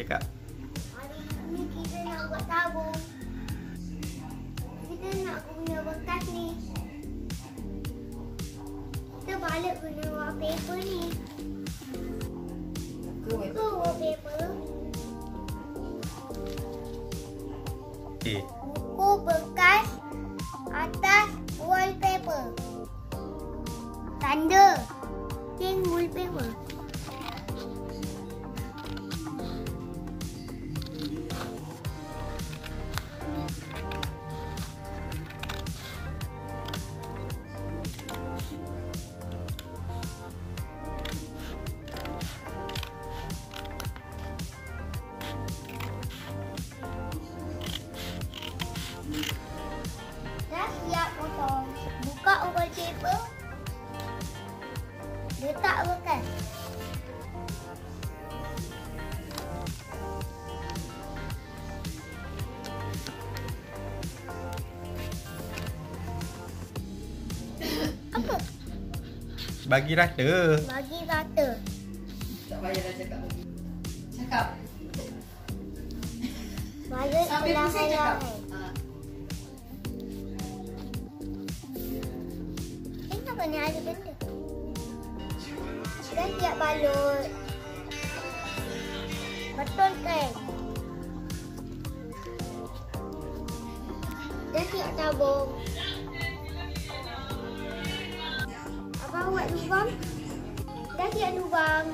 cakap? Hari ni kita nak buat tabung Kita nak guna bekas ni. Kita balik guna wallpaper ni. Kau wallpaper? Eh Kau bekas Atas wallpaper. Tanda. Tengok wallpaper. Letak bekas. Apa? Bagi rata. Bagi rata. Tak payah dah cakap lagi. Cakap. Balik Sambil pusing cakap. Ha. Eh, kenapa ni ada benda? Dah siap balut. Betul kan? Dah siap tabung. Abang buat lubang. Dah siap lubang.